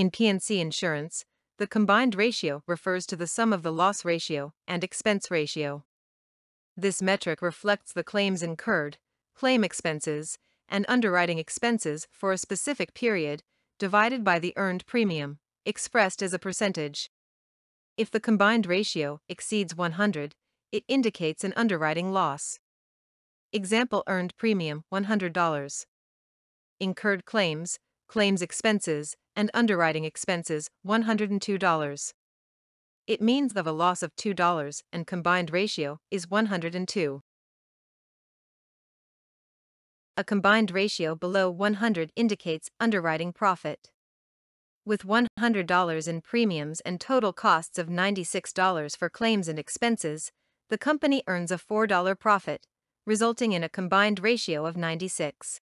In P&C insurance, the combined ratio refers to the sum of the loss ratio and expense ratio. This metric reflects the claims incurred, claim expenses, and underwriting expenses for a specific period, divided by the earned premium, expressed as a percentage. If the combined ratio exceeds 100, it indicates an underwriting loss. Example earned premium $100. Incurred claims, claims expenses, and underwriting expenses $102. It means that a loss of $2 and combined ratio is 102. A combined ratio below 100 indicates underwriting profit. With $100 in premiums and total costs of $96 for claims and expenses, the company earns a $4 profit, resulting in a combined ratio of 96.